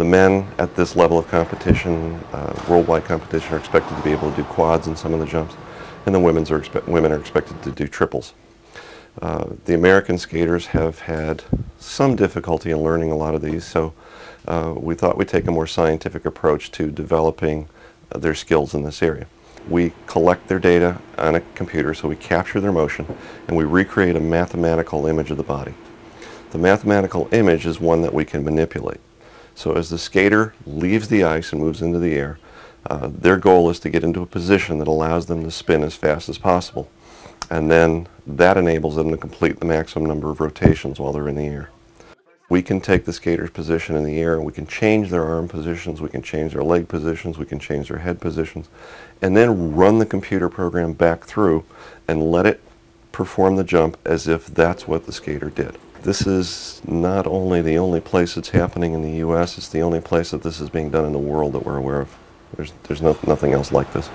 the men at this level of competition, uh, worldwide competition, are expected to be able to do quads in some of the jumps, and the women's are women are expected to do triples. Uh, the American skaters have had some difficulty in learning a lot of these, so uh, we thought we'd take a more scientific approach to developing uh, their skills in this area. We collect their data on a computer, so we capture their motion, and we recreate a mathematical image of the body. The mathematical image is one that we can manipulate. So as the skater leaves the ice and moves into the air, uh, their goal is to get into a position that allows them to spin as fast as possible. And then that enables them to complete the maximum number of rotations while they're in the air. We can take the skater's position in the air we can change their arm positions, we can change their leg positions, we can change their head positions, and then run the computer program back through and let it perform the jump as if that's what the skater did. This is not only the only place it's happening in the U.S., it's the only place that this is being done in the world that we're aware of. There's, there's no, nothing else like this.